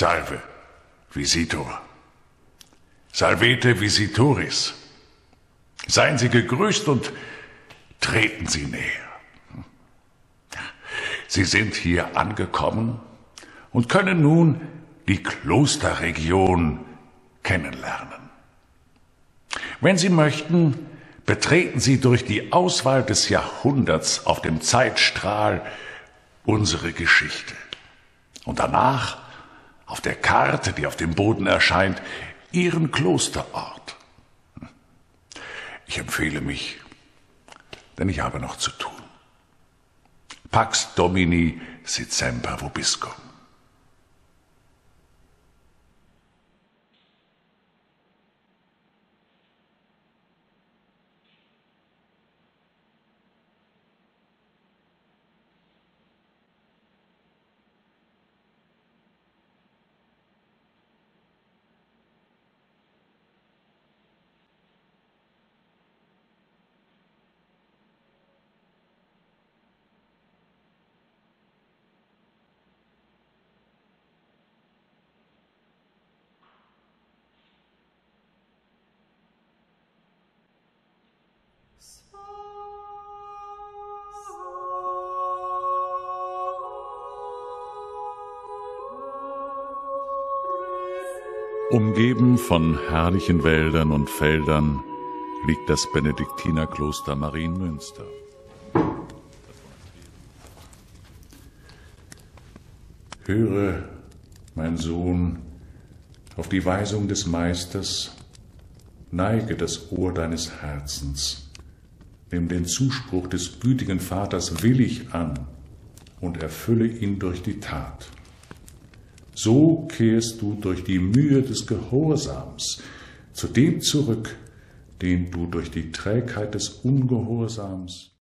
Salve, Visitor. Salvete Visitoris. Seien Sie gegrüßt und treten Sie näher. Sie sind hier angekommen und können nun die Klosterregion kennenlernen. Wenn Sie möchten, betreten Sie durch die Auswahl des Jahrhunderts auf dem Zeitstrahl unsere Geschichte. Und danach, auf der Karte, die auf dem Boden erscheint, Ihren Klosterort. Ich empfehle mich, denn ich habe noch zu tun. Pax Domini sit semper vobiscum. Umgeben von herrlichen Wäldern und Feldern liegt das Benediktinerkloster Marienmünster. Höre, mein Sohn, auf die Weisung des Meisters, neige das Ohr deines Herzens, nimm den Zuspruch des gütigen Vaters willig an und erfülle ihn durch die Tat. So kehrst du durch die Mühe des Gehorsams zu dem zurück, den du durch die Trägheit des Ungehorsams